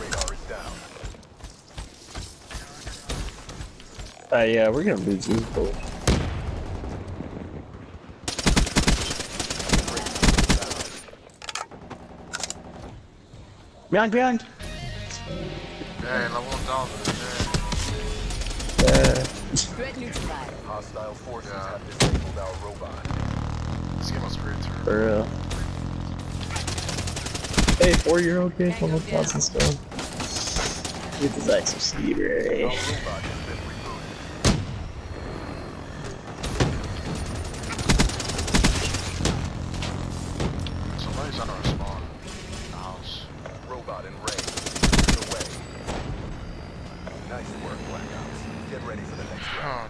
Radar is down. Uh, yeah, we're gonna lose this goal. Behind, behind! Yeah, level down. Yeah. Hostile forces Yeah. have disabled our robot. This game was great too. For real. Hey, four-year-old kid, come with lots of stuff. Get this axe of steve receiver. Nice work, Black Ops. Get ready for the next round.